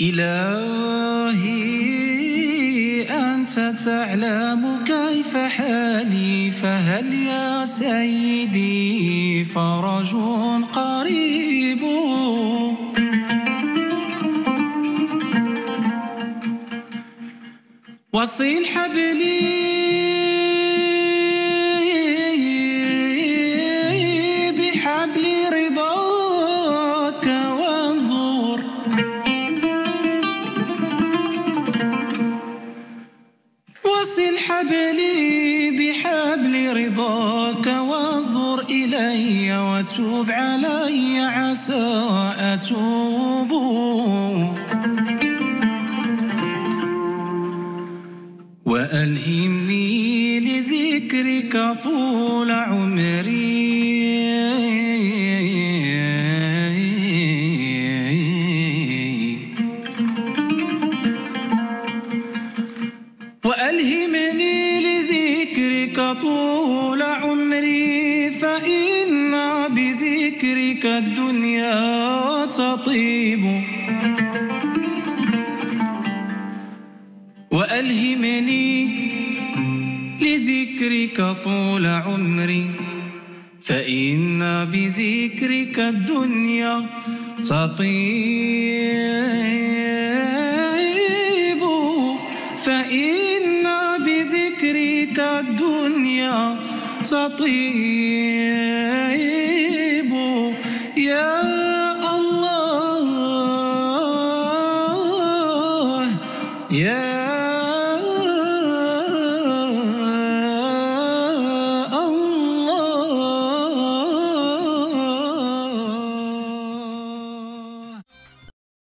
إلهي أنت تعلم كيف حالي فهل يا سيدي فرج قريب؟ وصل حبلي. واصل حبلي بحبل رضاك وانظر إلي وتوب علي عسى أتوب وألهمني لذكرك طول عمري. وألهمني لذكرك طول عمري فإن بذكرك الدنيا تطيب وألهمني لذكرك طول عمري فإن بذكرك الدنيا تطيب. فإن بذكرك الدنيا تطيب. يا الله يا